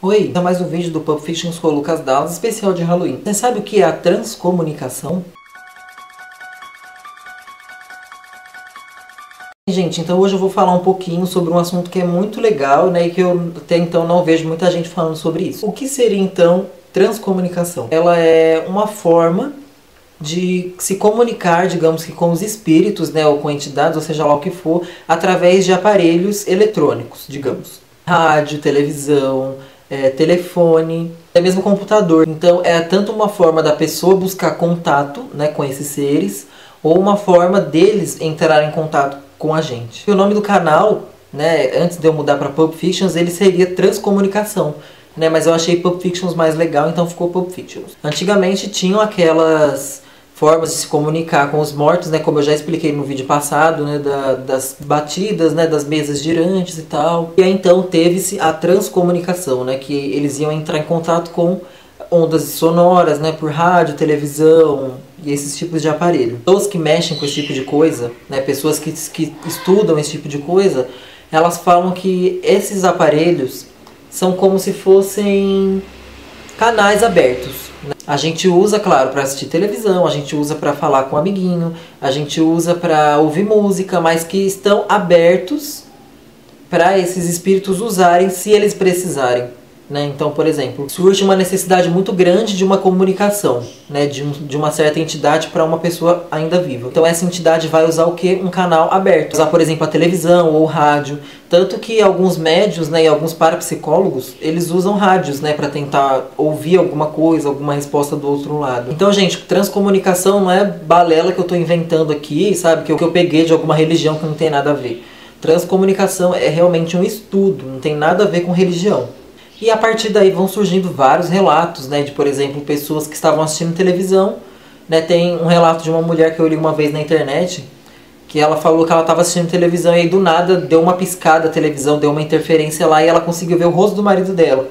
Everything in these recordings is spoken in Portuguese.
Oi, é mais um vídeo do Pulp Fiction com o Lucas Dallas, especial de Halloween. Você sabe o que é a transcomunicação? Gente, então hoje eu vou falar um pouquinho sobre um assunto que é muito legal, né, e que eu até então não vejo muita gente falando sobre isso. O que seria então transcomunicação? Ela é uma forma de se comunicar, digamos que com os espíritos, né, ou com entidades, ou seja lá o que for, através de aparelhos eletrônicos, digamos. Rádio, televisão, é, telefone, até mesmo computador. Então é tanto uma forma da pessoa buscar contato né, com esses seres, ou uma forma deles entrar em contato com a gente. E o nome do canal, né, antes de eu mudar para Pulp Fictions, ele seria Transcomunicação. Né, mas eu achei Pulp Fictions mais legal, então ficou Pulp Fictions. Antigamente tinham aquelas formas de se comunicar com os mortos, né, como eu já expliquei no vídeo passado, né, da, das batidas, né, das mesas girantes e tal. E aí, então teve-se a transcomunicação, né, que eles iam entrar em contato com ondas sonoras, né, por rádio, televisão e esses tipos de aparelho. Pessoas que mexem com esse tipo de coisa, né, pessoas que, que estudam esse tipo de coisa, elas falam que esses aparelhos são como se fossem canais abertos a gente usa, claro, para assistir televisão, a gente usa para falar com um amiguinho, a gente usa para ouvir música, mas que estão abertos para esses espíritos usarem se eles precisarem. Né? Então, por exemplo, surge uma necessidade muito grande de uma comunicação né? de, um, de uma certa entidade para uma pessoa ainda viva. Então, essa entidade vai usar o que? Um canal aberto. Usar, por exemplo, a televisão ou rádio. Tanto que alguns médios né, e alguns parapsicólogos eles usam rádios né, para tentar ouvir alguma coisa, alguma resposta do outro lado. Então, gente, transcomunicação não é balela que eu estou inventando aqui, sabe? Que eu, que eu peguei de alguma religião que não tem nada a ver. Transcomunicação é realmente um estudo, não tem nada a ver com religião. E a partir daí vão surgindo vários relatos, né, de por exemplo, pessoas que estavam assistindo televisão, né, tem um relato de uma mulher que eu li uma vez na internet, que ela falou que ela estava assistindo televisão e aí do nada deu uma piscada a televisão, deu uma interferência lá e ela conseguiu ver o rosto do marido dela.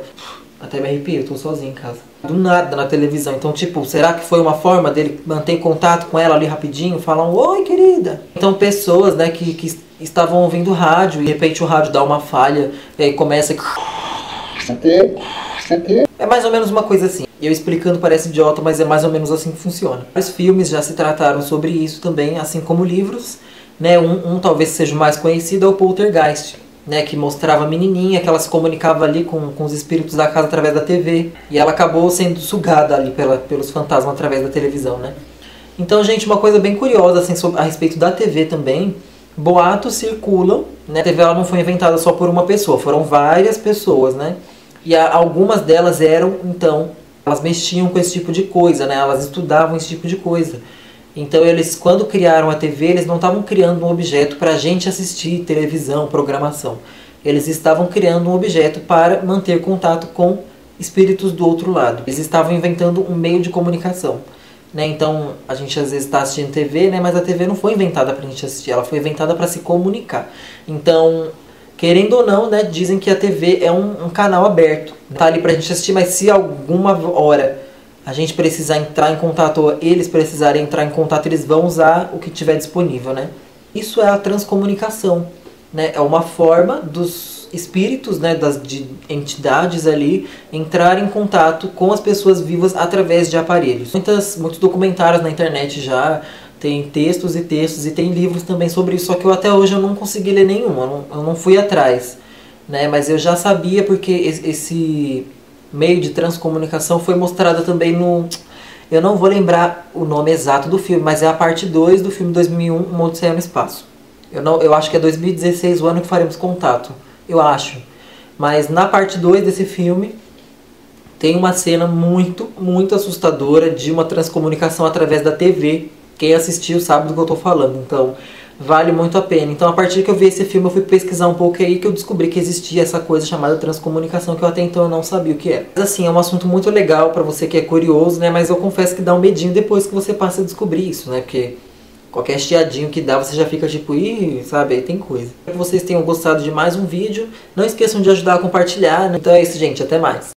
Até me arrepio, eu tô sozinho em casa. Do nada na televisão. Então, tipo, será que foi uma forma dele manter contato com ela ali rapidinho? Falar um oi, querida. Então, pessoas, né, que, que estavam ouvindo rádio e de repente o rádio dá uma falha e aí começa. É mais ou menos uma coisa assim. Eu explicando parece idiota, mas é mais ou menos assim que funciona. Os filmes já se trataram sobre isso também, assim como livros. Né? Um, um talvez seja o mais conhecido, é o Poltergeist. Né, que mostrava a menininha, que ela se comunicava ali com, com os espíritos da casa através da TV. E ela acabou sendo sugada ali pela, pelos fantasmas através da televisão, né? Então, gente, uma coisa bem curiosa assim, a respeito da TV também. Boatos circulam, né? A TV ela não foi inventada só por uma pessoa, foram várias pessoas, né? E a, algumas delas eram, então, elas mexiam com esse tipo de coisa, né? Elas estudavam esse tipo de coisa. Então eles, quando criaram a TV, eles não estavam criando um objeto para a gente assistir televisão, programação. Eles estavam criando um objeto para manter contato com espíritos do outro lado. Eles estavam inventando um meio de comunicação. Né? Então a gente às vezes está assistindo TV, né? mas a TV não foi inventada para a gente assistir, ela foi inventada para se comunicar. Então Querendo ou não, né, dizem que a TV é um, um canal aberto. Tá ali pra gente assistir, mas se alguma hora a gente precisar entrar em contato, ou eles precisarem entrar em contato, eles vão usar o que tiver disponível, né? Isso é a transcomunicação, né? É uma forma dos espíritos, né, das de entidades ali entrarem em contato com as pessoas vivas através de aparelhos. Muitas, muitos documentários na internet já tem textos e textos e tem livros também sobre isso, só que eu até hoje eu não consegui ler nenhum, eu não, eu não fui atrás. Né? Mas eu já sabia porque esse meio de transcomunicação foi mostrado também no... Eu não vou lembrar o nome exato do filme, mas é a parte 2 do filme 2001, Um Odisseia no Espaço. Eu, não, eu acho que é 2016 o ano que faremos contato, eu acho. Mas na parte 2 desse filme tem uma cena muito, muito assustadora de uma transcomunicação através da TV quem assistiu sabe do que eu tô falando, então vale muito a pena. Então a partir que eu vi esse filme eu fui pesquisar um pouco aí que eu descobri que existia essa coisa chamada transcomunicação que eu até então eu não sabia o que era. Mas assim, é um assunto muito legal para você que é curioso, né? Mas eu confesso que dá um medinho depois que você passa a descobrir isso, né? Porque qualquer chiadinho que dá você já fica tipo, ih, sabe, aí tem coisa. Espero que vocês tenham gostado de mais um vídeo. Não esqueçam de ajudar a compartilhar, né? Então é isso, gente. Até mais.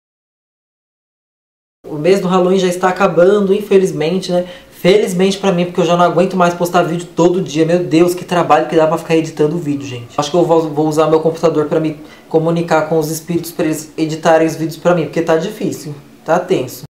O mês do Halloween já está acabando, infelizmente, né? Felizmente pra mim, porque eu já não aguento mais postar vídeo todo dia. Meu Deus, que trabalho que dá pra ficar editando vídeo, gente. Acho que eu vou, usar meu computador pra me comunicar com os espíritos para eles editarem os vídeos para mim, porque tá difícil, tá tenso.